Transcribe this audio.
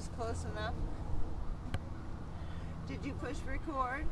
this close enough? Did you push record?